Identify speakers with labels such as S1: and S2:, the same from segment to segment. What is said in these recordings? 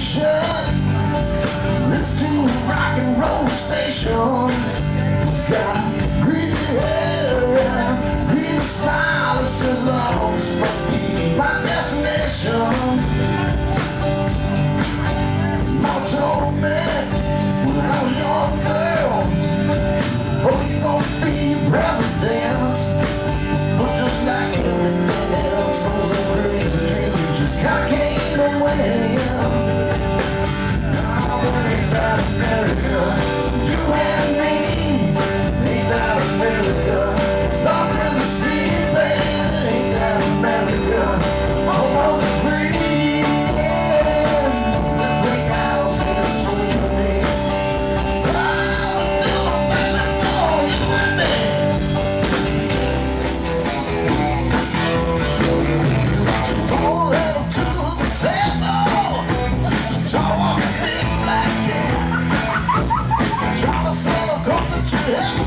S1: station. Lifting rock and roll stations Yeah.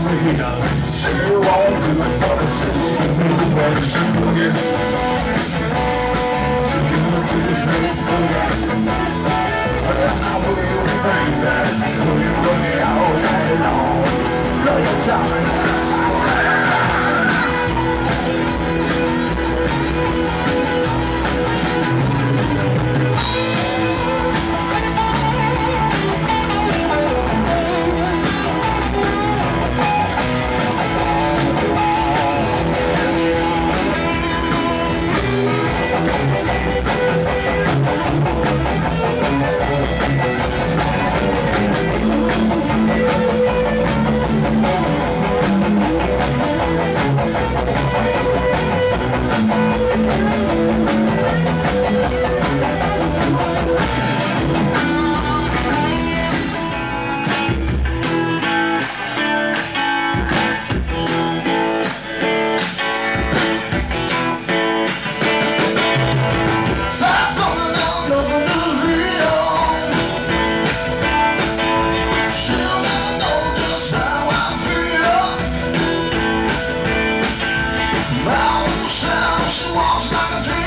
S1: Here all the wrong, not a dream.